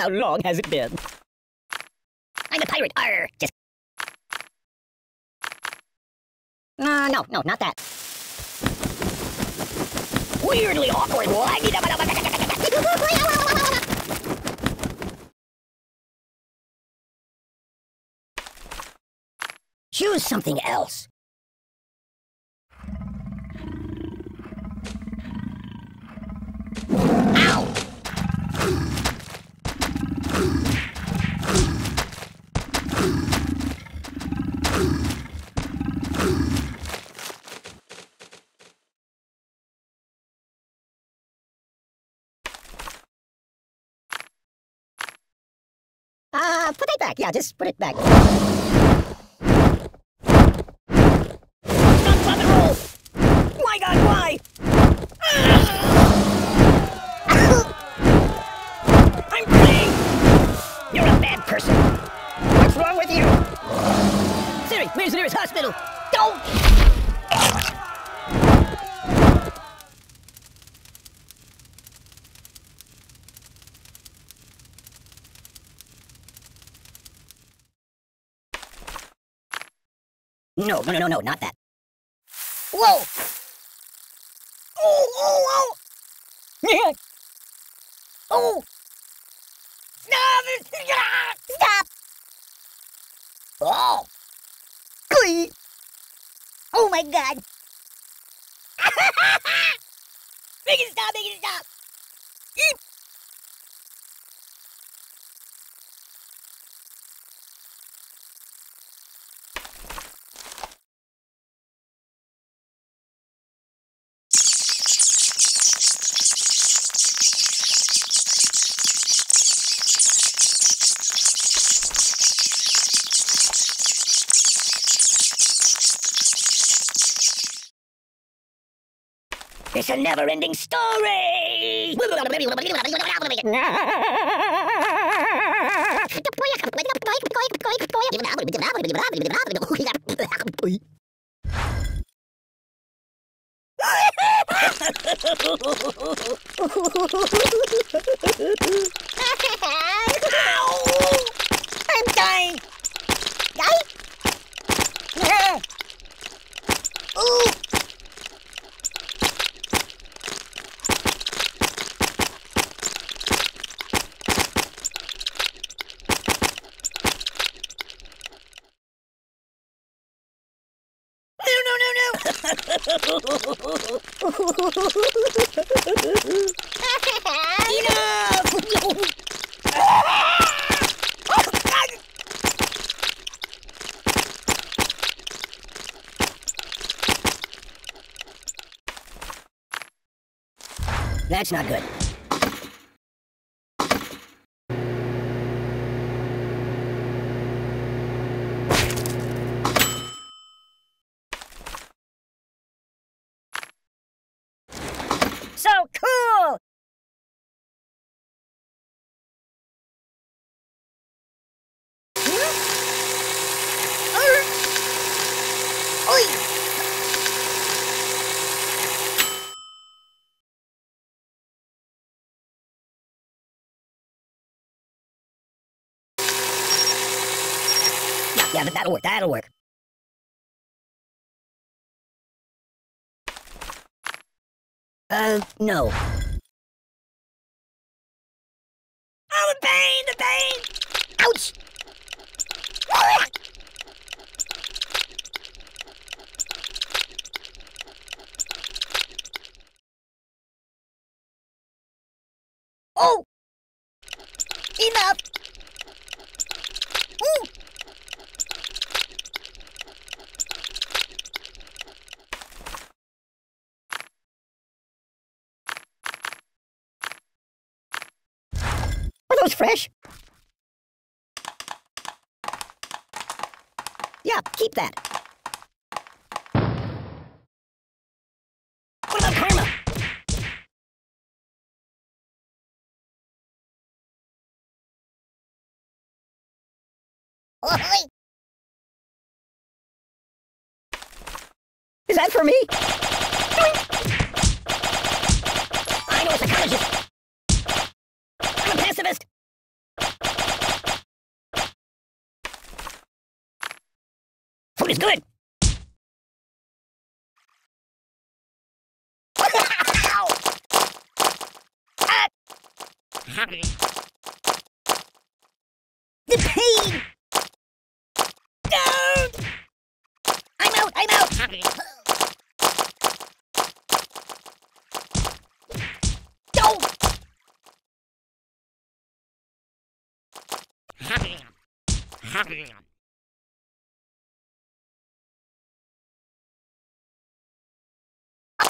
How long has it been? I'm a pirate. Arr! Just. Uh, no, no, not that. Weirdly awkward. Choose something else. Ow! Uh, put it back. Yeah, just put it back. My God, why? I'm bleeding! You're a bad person. What's wrong with you? Siri, where's the nearest hospital? Don't! No, no, no, no, no, not that. Whoa! Oh, oh, oh! Yeah. Oh! Stop! Stop! Oh! Glee! Oh my god! make it stop! Make it stop! Eep. It's a never-ending story! Ow! I'm dying! Die? Ooh! No, no, no, no! Enough! That's not good. Yeah, but that'll work. That'll work. Uh, no. Oh, the pain! The pain! Ouch! Oh! Enough! Ooh! Those fresh? Yeah, keep that. What about karma? Oh, Oi! Is that for me? I know it's a psychologist. I'm a pacifist. food is good. the pain! No! I'm out, I'm out! Don't!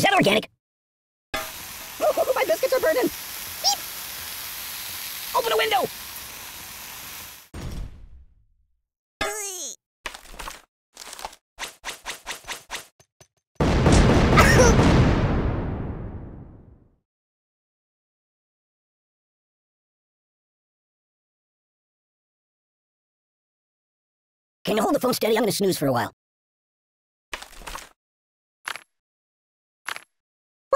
Is that organic? Oh, my biscuits are burning. Beep. Open a window. Can you hold the phone steady? I'm gonna snooze for a while.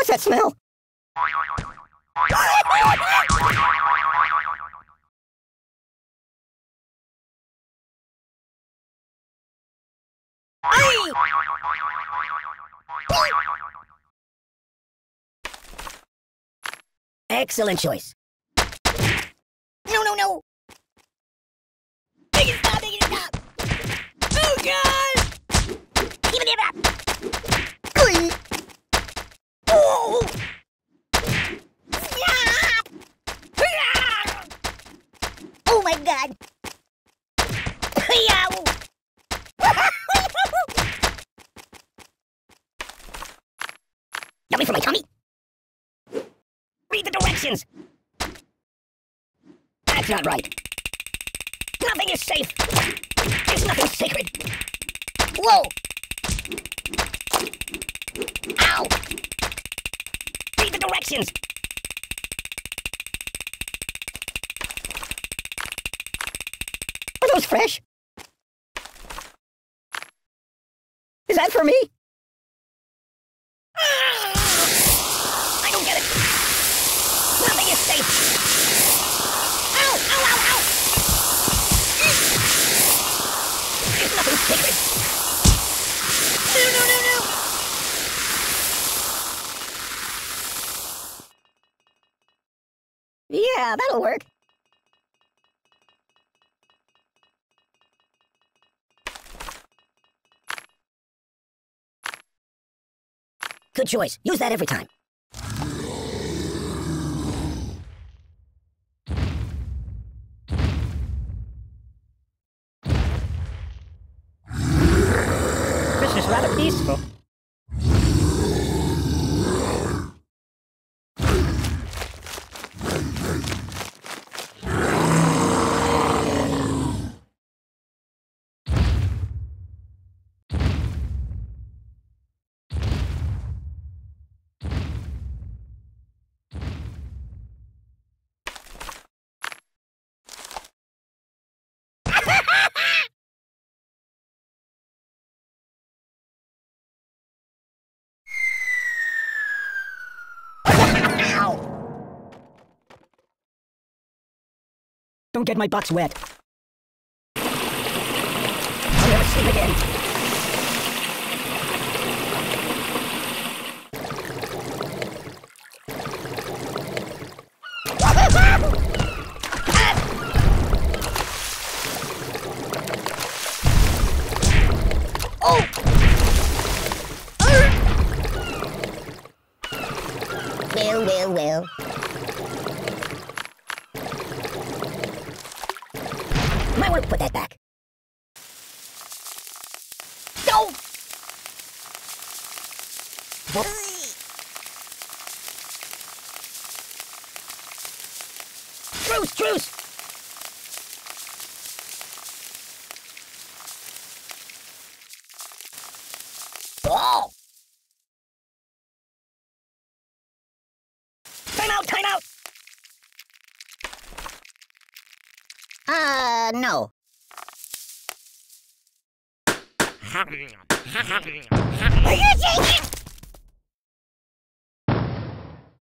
What's that smell? Excellent choice. No, no, no! Make it stop, make it stop! Oh, God! Give it up! Oy! Oh! Stop! Ah! Oh, my God! Yow! Yummy for my tummy? Read the directions! That's not right. Nothing is safe. There's nothing sacred. Whoa! Ow! Read the directions! Are those fresh? Yeah, that'll work. Good choice. Use that every time. Christmas rather peaceful. Don't get my butts wet. I'll never sleep again. Might want to put that back. No! Truce, truce! Oh! Time out, time out! Uh, no. Are you taking?